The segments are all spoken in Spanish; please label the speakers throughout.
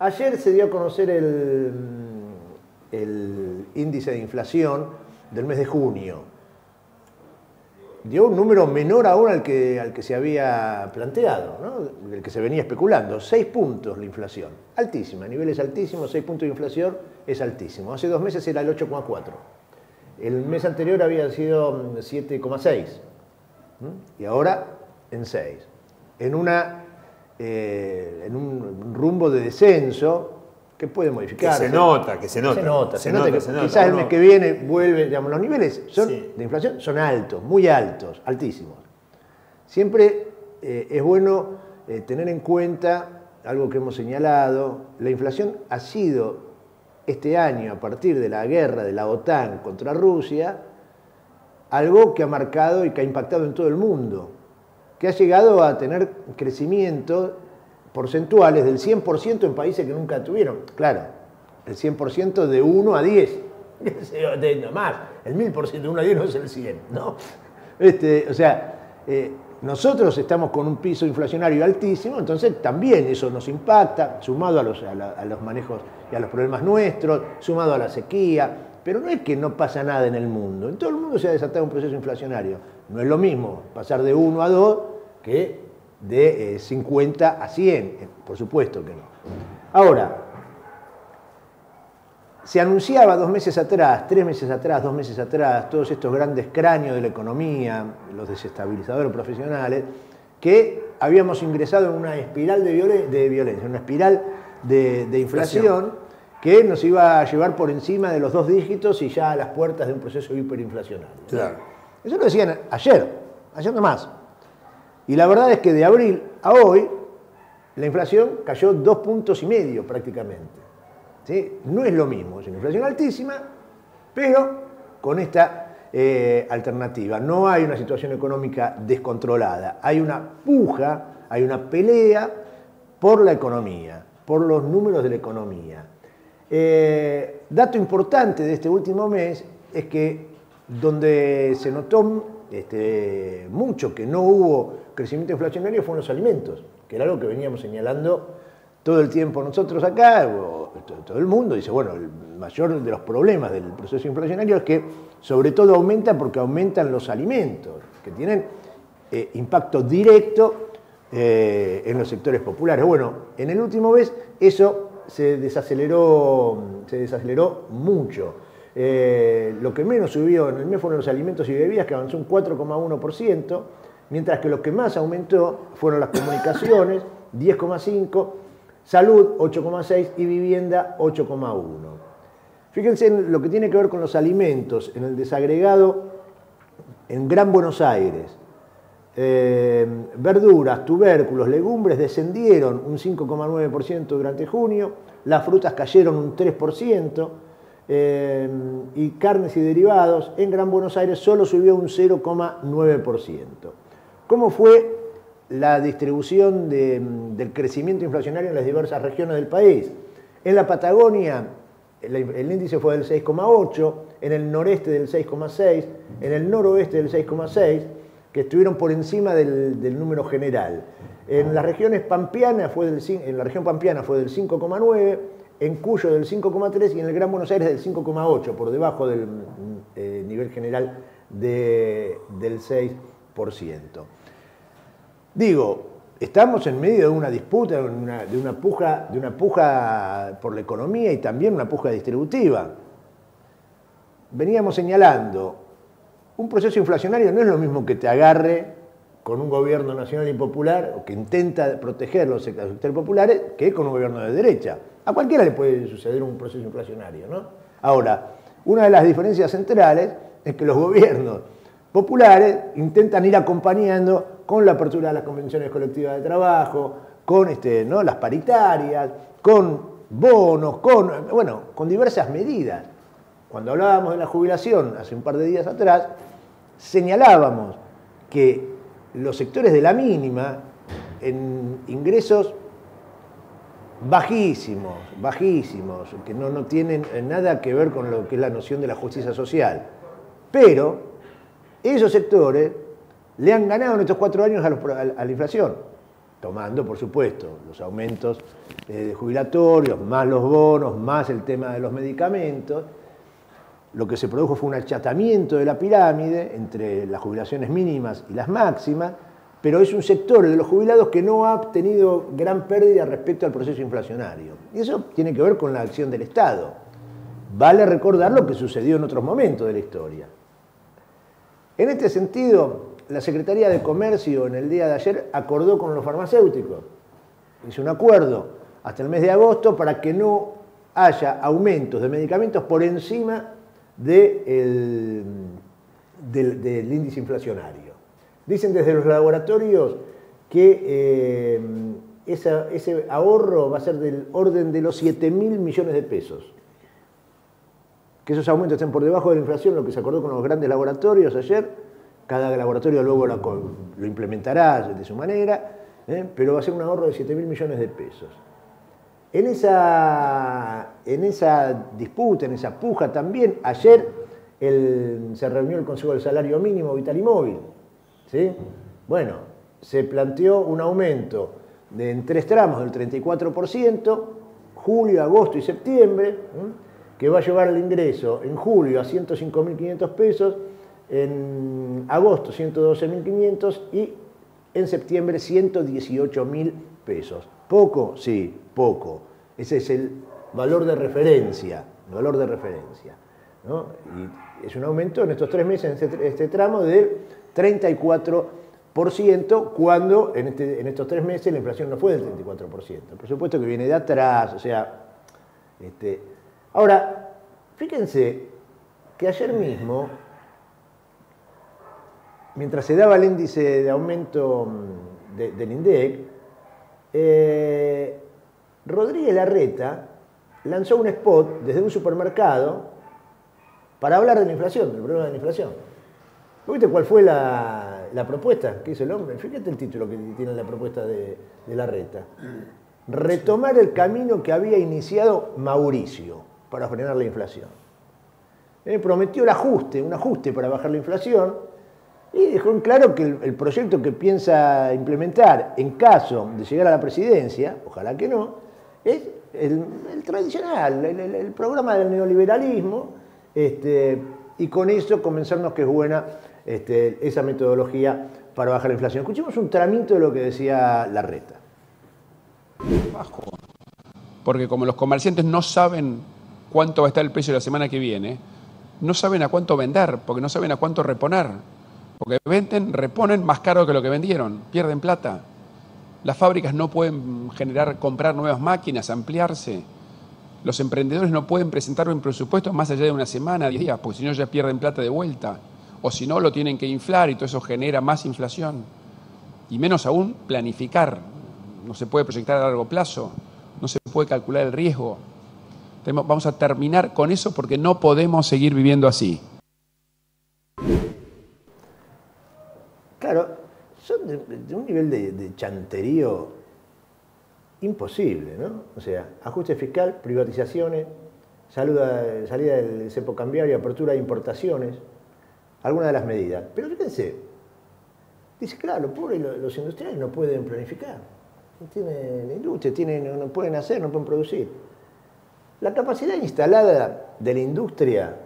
Speaker 1: Ayer se dio a conocer el, el índice de inflación del mes de junio. Dio un número menor aún al que, al que se había planteado, ¿no? que se venía especulando. Seis puntos la inflación, altísima, niveles altísimos, seis puntos de inflación es altísimo. Hace dos meses era el 8,4. El mes anterior había sido 7,6 y ahora en 6. En, una, eh, en un rumbo de descenso que puede modificar.
Speaker 2: Que se nota, que se nota.
Speaker 1: Se nota, se, nota, que quizás el mes que viene vuelve, digamos, los niveles de inflación son altos, muy altos, altísimos. Siempre eh, es bueno eh, tener en cuenta algo que hemos señalado, la inflación ha sido este año, a partir de la guerra de la OTAN contra Rusia, algo que ha marcado y que ha impactado en todo el mundo, que ha llegado a tener crecimiento porcentuales del 100% en países que nunca tuvieron. Claro, el 100% de 1 a 10. no más, el 1000% de 1 a 10 no es el 100, ¿no? Este, o sea, eh, nosotros estamos con un piso inflacionario altísimo, entonces también eso nos impacta, sumado a los manejos y a los problemas nuestros, sumado a la sequía, pero no es que no pasa nada en el mundo, en todo el mundo se ha desatado un proceso inflacionario. No es lo mismo pasar de 1 a 2 que de 50 eh, a 100, eh, por supuesto que no. Ahora, se anunciaba dos meses atrás, tres meses atrás, dos meses atrás, todos estos grandes cráneos de la economía, los desestabilizadores profesionales, que habíamos ingresado en una espiral de, violencia, una espiral de, inflación que nos iba a llevar por encima de los dos dígitos y ya a las puertas de un proceso hiperinflacionario.
Speaker 2: Claro.
Speaker 1: Eso lo decían ayer, ayer nomás. Y la verdad es que de abril a hoy la inflación cayó dos puntos y medio prácticamente. ¿Sí? No es lo mismo, es una inflación altísima, pero con esta eh, alternativa. No hay una situación económica descontrolada, hay una puja, hay una pelea por la economía, por los números de la economía. Eh, dato importante de este último mes es que donde se notó este, mucho que no hubo crecimiento inflacionario fueron los alimentos, que era algo que veníamos señalando todo el tiempo nosotros acá, todo el mundo dice, bueno, el mayor de los problemas del proceso inflacionario es que sobre todo aumenta porque aumentan los alimentos, que tienen eh, impacto directo eh, en los sectores populares. Bueno, en el último mes eso se desaceleró, se desaceleró mucho. Eh, lo que menos subió en el mes fueron los alimentos y bebidas, que avanzó un 4,1%, mientras que lo que más aumentó fueron las comunicaciones, 10,5%, salud, 8,6% y vivienda, 8,1%. Fíjense en lo que tiene que ver con los alimentos, en el desagregado en Gran Buenos Aires. Eh, verduras, tubérculos, legumbres descendieron un 5,9% durante junio, las frutas cayeron un 3%, eh, y carnes y derivados, en Gran Buenos Aires solo subió un 0,9%. ¿Cómo fue la distribución del crecimiento inflacionario en las diversas regiones del país? En la Patagonia el, índice fue del 6,8, en el noreste del 6,6, en el noroeste del 6,6, que estuvieron por encima del, número general. En las regiones fue del, en la región pampeana fue del 5,9, en Cuyo del 5,3 y en el Gran Buenos Aires del 5,8, por debajo del eh, nivel general del 6%. Digo, estamos en medio de una disputa, de una, puja, de una puja por la economía y también una puja distributiva. Veníamos señalando, un proceso inflacionario no es lo mismo que te agarre con un gobierno nacional impopular o que intenta proteger los sectores populares que con un gobierno de derecha. A cualquiera le puede suceder un proceso inflacionario, ¿no? Ahora, una de las diferencias centrales es que los gobiernos populares intentan ir acompañando con la apertura de las convenciones colectivas de trabajo, con este, ¿no? las paritarias, con bonos, con, bueno, con diversas medidas. Cuando hablábamos de la jubilación hace un par de días atrás, señalábamos que los sectores de la mínima en ingresos bajísimos, bajísimos, que no, no tienen nada que ver con lo que es la noción de la justicia social. Pero esos sectores le han ganado en estos cuatro años a, la inflación. tomando, por supuesto, los aumentos eh, jubilatorios, más los bonos, más el tema de los medicamentos. Lo que se produjo fue un achatamiento de la pirámide entre las jubilaciones mínimas y las máximas, pero es un sector de los jubilados que no ha tenido gran pérdida respecto al proceso inflacionario. Y eso tiene que ver con la acción del Estado. Vale recordar lo que sucedió en otros momentos de la historia. En este sentido, la Secretaría de Comercio en el día de ayer acordó con los farmacéuticos, hizo un acuerdo hasta el mes de agosto para que no haya aumentos de medicamentos por encima del, índice inflacionario. Dicen desde los laboratorios que eh, ese ahorro va a ser del orden de los 7 mil millones de pesos. Que esos aumentos estén por debajo de la inflación, lo que se acordó con los grandes laboratorios ayer, cada laboratorio luego lo, implementará de su manera, ¿eh? pero va a ser un ahorro de 7 mil millones de pesos. En esa, en esa disputa, en esa puja también, ayer se reunió el Consejo del Salario Mínimo Vital y Móvil. ¿Sí? Bueno, se planteó un aumento de, en tres tramos del 34%, julio, agosto y septiembre, que va a llevar el ingreso en julio a 105.500 pesos en agosto 112.500 y en septiembre 118.000 pesos. ¿Poco? Sí, poco. Ese es el valor de referencia, valor de referencia. Y es un aumento en estos tres meses, en este, este tramo, del 34%, cuando en, este, en, estos tres meses la inflación no fue del 34%. Por supuesto que viene de atrás, o sea... Este, ahora, fíjense que ayer mismo mientras se daba el índice de aumento mm, del INDEC, eh, Rodríguez Larreta lanzó un spot desde un supermercado para hablar de la inflación, del problema de la inflación. ¿Viste cuál fue la, propuesta que hizo el hombre? Fíjate el título que tiene la propuesta de, de Larreta. Retomar el camino que había iniciado Mauricio para frenar la inflación. Eh, prometió el ajuste, un ajuste para bajar la inflación, y dejó en claro que el, proyecto que piensa implementar en caso de llegar a la presidencia, ojalá que no, es el, tradicional, el, programa del neoliberalismo, este, y con eso convencernos que es buena este, esa metodología para bajar la inflación. Escuchemos un tramito de lo que decía Larreta.
Speaker 2: Bajo. Porque como los comerciantes no saben cuánto va a estar el precio la semana que viene, no saben a cuánto vender, porque no saben a cuánto reponer. Porque venden, reponen más caro que lo que vendieron, pierden plata. Las fábricas no pueden generar, comprar nuevas máquinas, ampliarse. Los emprendedores no pueden presentar un presupuesto más allá de una semana, diez días, porque si no ya pierden plata de vuelta. O si no, lo tienen que inflar y todo eso genera más inflación. Y menos aún planificar. No se puede proyectar a largo plazo, no se puede calcular el riesgo. Vamos a terminar con eso porque no podemos seguir viviendo así.
Speaker 1: Claro, son de, un nivel de, chanterío imposible, ¿no? O sea, ajuste fiscal, privatizaciones, salida del cepo cambiario, apertura de importaciones, algunas de las medidas. Pero fíjense, dice, claro, los, los industriales no pueden planificar. No tienen industria, no pueden hacer, no pueden producir. La capacidad instalada de la industria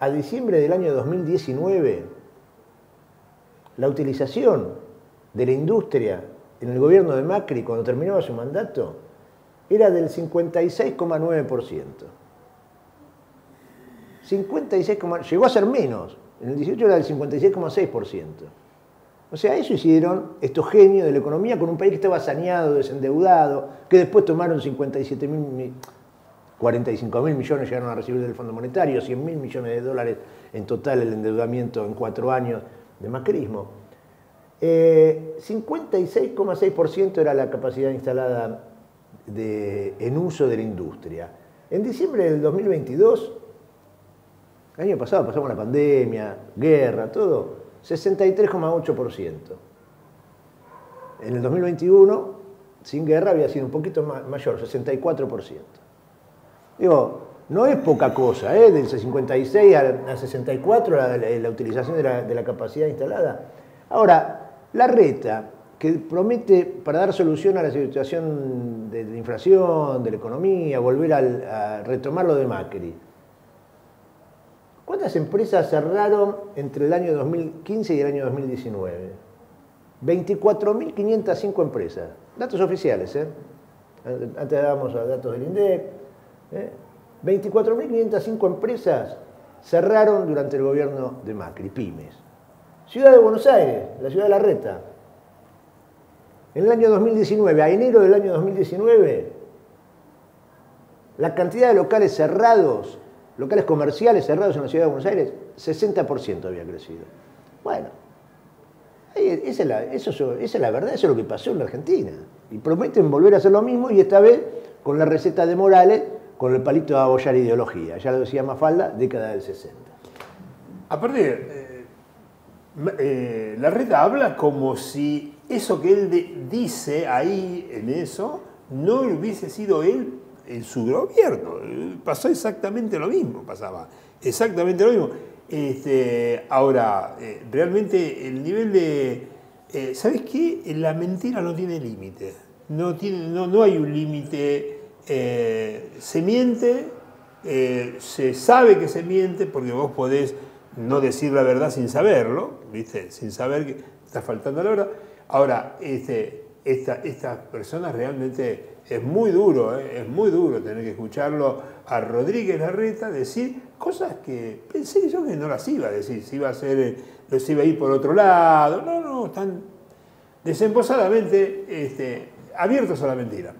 Speaker 1: a diciembre del año 2019 la utilización de la industria en el gobierno de Macri cuando terminaba su mandato era del 56,9%. 56, llegó a ser menos, en el 18 era del 56,6%. O sea, eso hicieron estos genios de la economía con un país que estaba saneado, desendeudado, que después tomaron 57 mil, 45 mil millones llegaron a recibir del Fondo Monetario, 100 mil millones de dólares en total el endeudamiento en cuatro años de macrismo. 56,6% eh, era la capacidad instalada en uso de la industria. En diciembre del 2022, el año pasado pasamos la pandemia, guerra, todo, 63,8%. En el 2021, sin guerra, había sido un poquito mayor, 64%. Digo, no es poca cosa, ¿eh? del 56 al 64 la, utilización de la, capacidad instalada. Ahora, la reta que promete para dar solución a la situación de la inflación, de la economía, volver a retomar lo de Macri. ¿Cuántas empresas cerraron entre el año 2015 y el año 2019? 24.505 empresas. Datos oficiales, ¿eh? Antes dábamos a datos del INDEC. ¿eh? 24.505 empresas cerraron durante el gobierno de Macri, pymes. Ciudad de Buenos Aires, la ciudad de La Reta. En el año 2019, a enero del año 2019, la cantidad de locales cerrados, locales comerciales cerrados en la ciudad de Buenos Aires, 60% había crecido. Bueno, esa es, la, verdad, eso es lo que pasó en la Argentina. Y prometen volver a hacer lo mismo y esta vez con la receta de Morales, con el palito de abollar ideología. Ya lo decía Mafalda, década del 60.
Speaker 3: Aparte, eh, la red habla como si eso que él dice ahí en eso no hubiese sido él en su gobierno. Pasó exactamente lo mismo, pasaba exactamente lo mismo. Este, ahora, eh, realmente el nivel de... Eh, ¿Sabes qué? La mentira no tiene límite. No, tiene, no, no hay un límite. se miente, se sabe que se miente porque vos podés no decir la verdad sin saberlo, ¿viste? Sin saber que está faltando la verdad. Ahora, este, esta, estas personas realmente es muy duro, ¿eh? es muy duro tener que escucharlo a Rodríguez Larreta decir cosas que pensé yo que no las iba a decir, si iba a ser, los iba a ir por otro lado. No, no, están desemposadamente este, abiertos a la mentira.